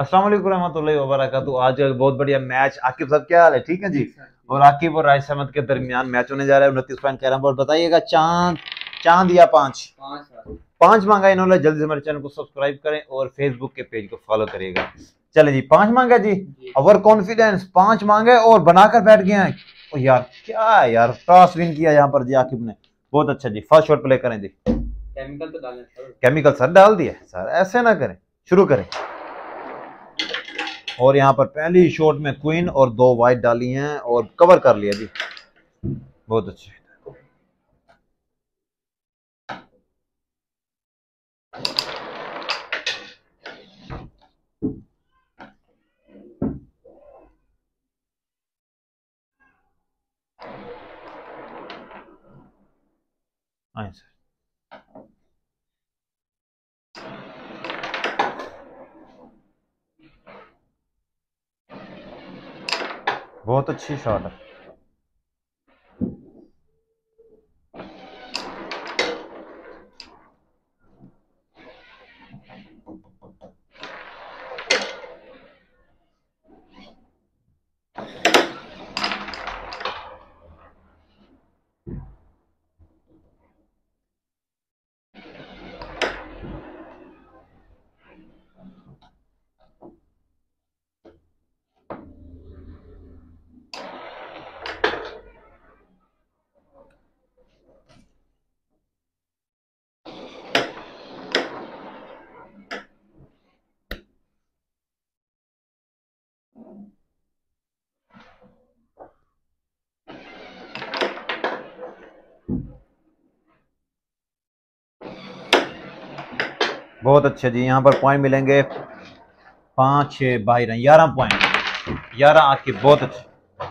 अस्सलाम वालेकुम रहमतुल्लाहि व बरकातहू। आज एक बहुत बढ़िया मैच आकिब साहब क्या हाल है? ठीक है जी? और आकिब और राइस अहमद के दरमियान मैच होने जा रहा है। उनतीस पॉइंट कैरम बोर्ड बताइएगा चाँद चाँद या पाँच? पाँच मांगा इन्होंने जल्दी से हमारे चैनल को सब्सक्राइब करें और फेसबुक के पेज को फॉलो करिएगा। चले जी पाँच मांगा जी। ओवर कॉन्फिडेंस पाँच मांगे और बनाकर बैठ गए हैं। ओ यार क्या है यार टॉस विन किया यहाँ पर जी आकिब ने। बहुत अच्छा जी फ़र्स्ट शॉट प्ले करें जी। केमिकल तो सर। केमिकल सर डाल दिया। सर ऐसे ना करें शुरू करें। और यहाँ पर पहली शॉट में क्वीन और दो वाइट डाली हैं और कवर कर लिया जी। बहुत अच्छे। आए सर। बहुत अच्छी शॉट है। बहुत अच्छे जी, यहाँ पर पॉइंट मिलेंगे। पाँच छः बारह ग्यारह पॉइंट ग्यारह आपके बहुत अच्छे।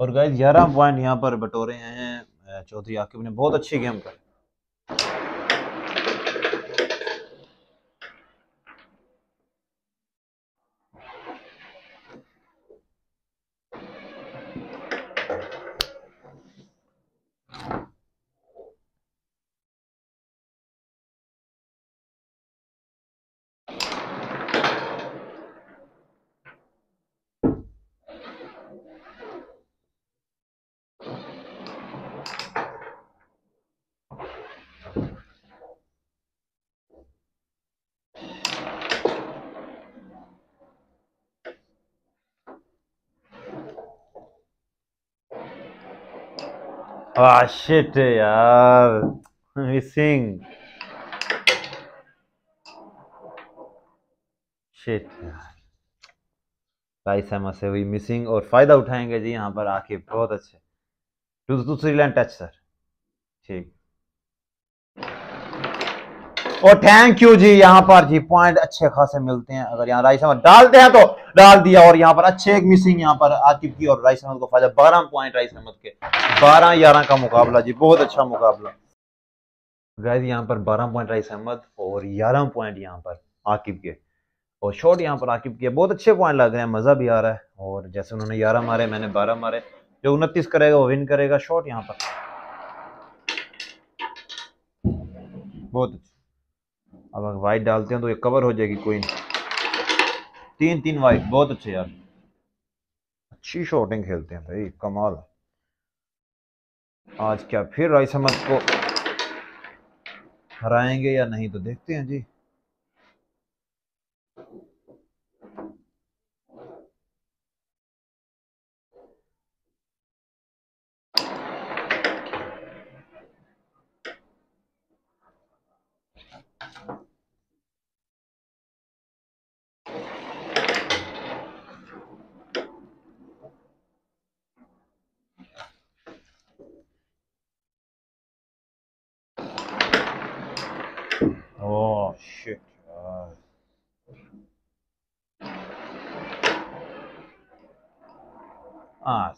और गाइज़ ग्यारह पॉइंट यहाँ पर बटोरे हैं। चौधरी आकिब ने बहुत अच्छी गेम कर Ah, shit, यार। मिसिंग शिट यार। राइस अहमद से हुई मिसिंग और फ़ायदा उठाएँगे जी यहाँ पर आके बहुत अच्छे। Two three line touch sir ठीक। और थैंक यू जी यहाँ पर जी। पॉइंट अच्छे खासे मिलते हैं। अगर यहाँ राइस डालते हैं तो डाल दिया और यहाँ पर अच्छे एक मिसिंग यहाँ पर आकिब की और राइस अहमद को फ़ायदा। बारह पॉइंट राइस अहमद के। बारह ग्यारह का मुकाबला जी, बहुत अच्छा मुकाबला। गाइस, यहाँ पर बारह पॉइंट राइस अहमद और ग्यारह पॉइंट यहाँ पर आकिब के। और शॉट यहाँ पर आकिब के। बहुत अच्छे पॉइंट लग रहे हैं, मज़ा भी आ रहा है। और जैसे उन्होंने ग्यारह मारे, मैंने बारह मारे। जो उनतीस करेगा, वो विन करेगा शॉट यहाँ पर। बहुत अच्छा अब अगर वाइट डालते हैं तो ये कवर हो जाएगी, कोई तीन तीन वाइट बहुत अच्छे यार। अच्छी शॉटिंग खेलते हैं भाई, कमाल आज क्या, फिर राइस अहमद को हराएँगे या नहीं तो देखते हैं जी। Oh, shit. Uh... Ah,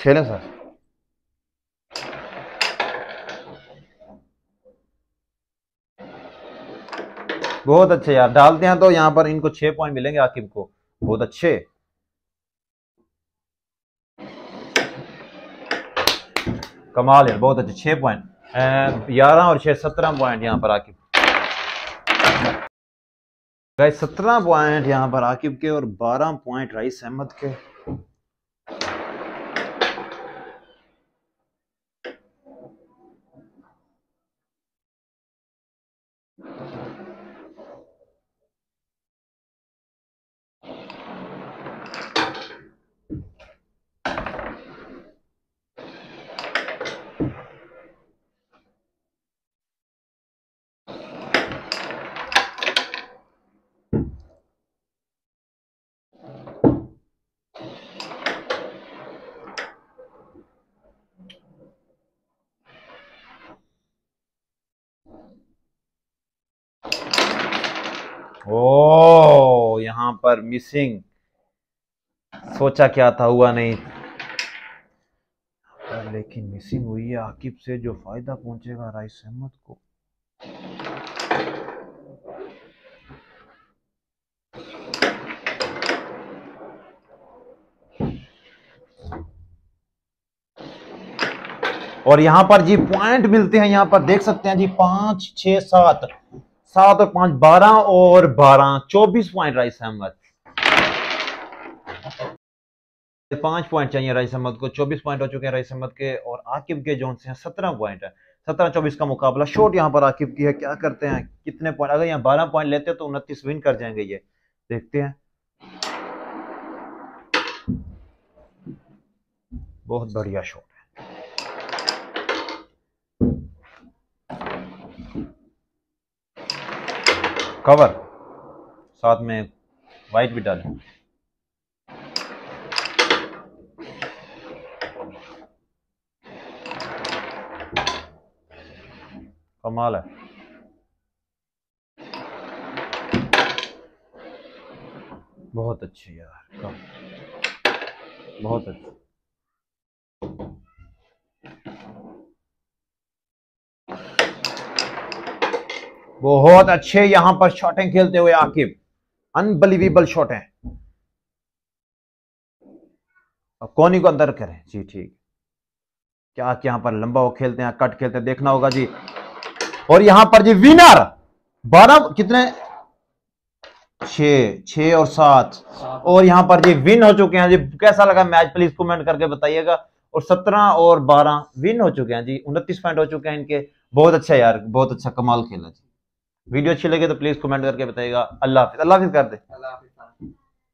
खेलें सर। बहुत अच्छे यार, डालते हैं तो यहाँ पर इनको छह पॉइंट मिलेंगे आकिब को। बहुत अच्छे। कमाल यार, बहुत अच्छे, छह पॉइंट ग्यारह और छह, सत्रह पॉइंट यहाँ पर आकिब। गाइस सत्रह पॉइंट यहाँ पर आकिब के और बारह पॉइंट राइस अहमद के। ओ यहाँ पर मिसिंग सोचा क्या था, हुआ नहीं. पर लेकिन मिसिंग हुई है आकिब से, जो फ़ायदा पहुंचेगा राइस अहमद को. और यहाँ पर जी पॉइंट मिलते हैं, यहाँ पर देख सकते हैं जी, पाँच छह सात. सात और पाँच बारह और बारह, चौबीस पॉइंट राइस अहमद। पाँच पॉइंट चाहिए राइस अहमद को, चौबीस पॉइंट हो चुके हैं राइस अहमद के और आकिब के जोन से सत्रह पॉइंट है सत्रह चौबीस का मुकाबला शॉट यहाँ पर आकिब की है, क्या करते हैं, कितने पॉइंट अगर यहाँ बारह पॉइंट लेते हैं तो उनतीस विन कर जाएँगे ये। देखते हैं। बहुत बढ़िया शॉट कवर साथ में वाइट भी डालें। कमाल है। बहुत अच्छी यार बहुत अच्छे। बहुत अच्छे यहाँ पर शॉटें खेलते हुए आकिब। Unbelievable shot. है अब कोनी को अंदर करें? जी ठीक। क्या यहाँ पर लंबा वो खेलते हैं कट खेलते हैं देखना होगा जी। और यहाँ पर जी विनर बारह कितने? छ छ और सात। और यहाँ पर जी विन हो चुके हैं जी। कैसा लगा मैच प्लीज़ कमेंट करके बताइएगा। और सत्रह और बारह विन हो चुके हैं जी। उनतीस पॉइंट हो चुके हैं इनके। बहुत अच्छा यार बहुत अच्छा कमाल खेला जी। वीडियो अच्छी लगे तो प्लीज़ कमेंट करके बताइएगा। अल्लाह हाफिज। अल्लाह हाफिज कर दे।